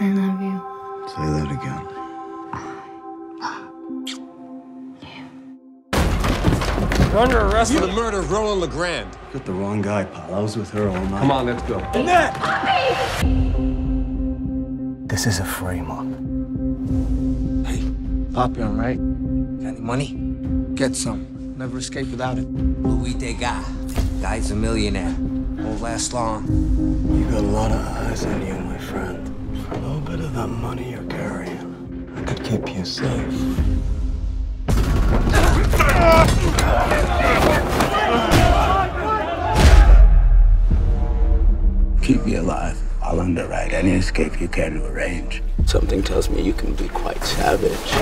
I love you. Say that again. You're under arrest For for the murder of Roland LeGrand. You got the wrong guy, pal. I was with her all night. Come on, let's go. This is a frame up. Hey, Pop, you all right? Got any money? Get some. Never escape without it. Louis Dega. Guy's a millionaire. Won't last long. You got a lot of eyes on you, my friend. For a little bit of that money you're carrying, I could keep you safe. Keep me alive. I'll underwrite any escape you care to arrange. Something tells me you can be quite savage.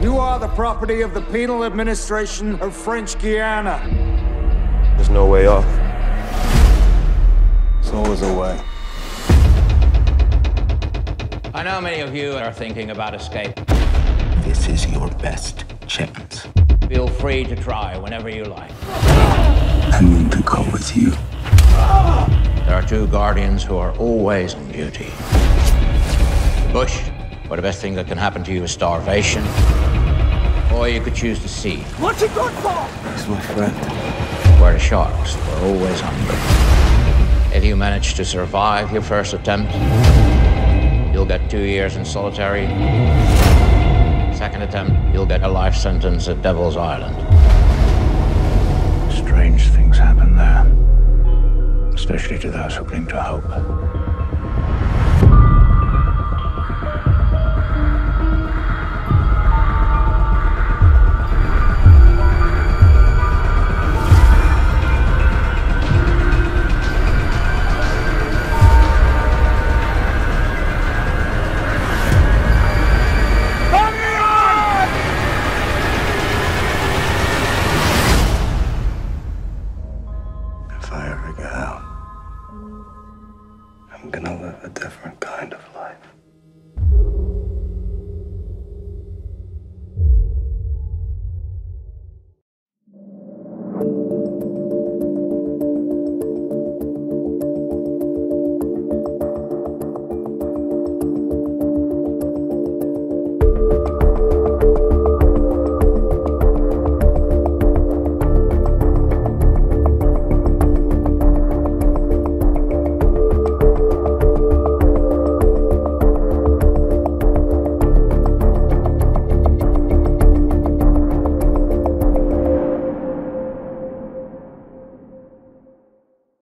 You are the property of the penal administration of French Guiana. There's no way off. There's always a way. I know many of you are thinking about escape. This is your best chance. Feel free to try whenever you like. I mean to go with you. There are two guardians who are always on duty. Bush, where the best thing that can happen to you is starvation. Or you could choose the sea, What's it good for? He's my friend. where the sharks are always hungry. If you manage to survive your first attempt, you'll get two years in solitary. Second attempt, you'll get a life sentence at Devil's Island. Strange things happen there. Especially to those who cling to hope. I'm gonna live a different kind of life.